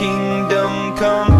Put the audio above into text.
kingdom come